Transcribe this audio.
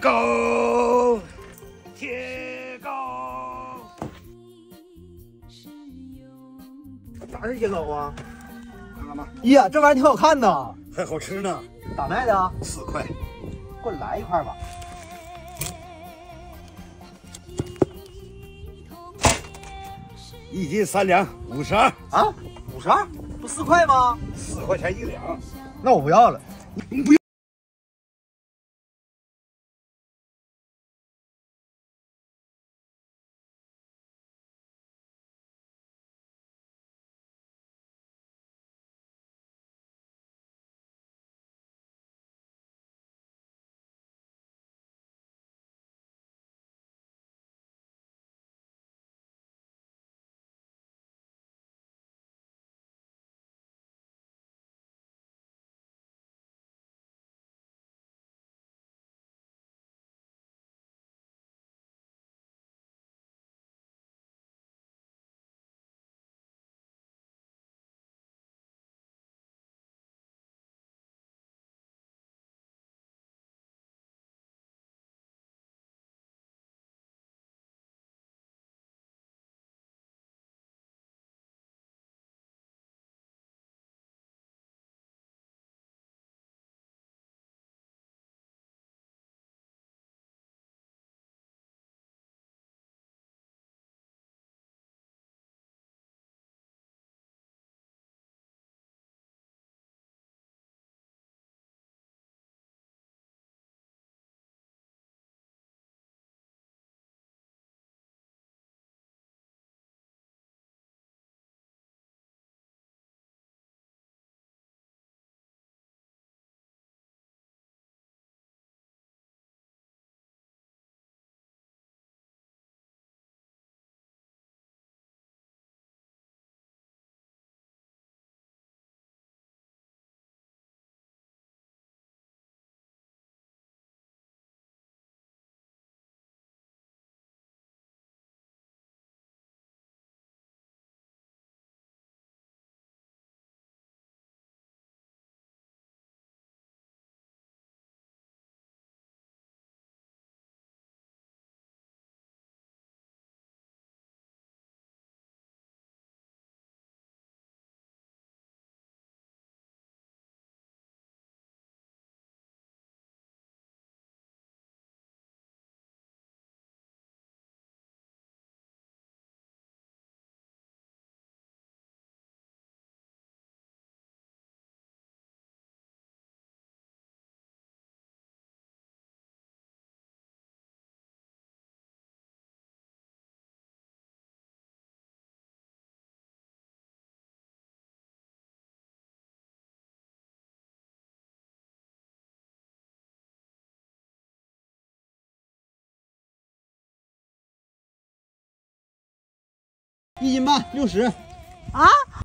狗，铁狗。咋是铁狗啊？看看吧，呀，这玩意儿挺好看的，还好吃呢，咋卖的？四块。给我来一块吧。一斤三两，五十二，啊，五十二，不四块吗？四块钱一两。那我不要了。你不要。一斤半，六十。啊，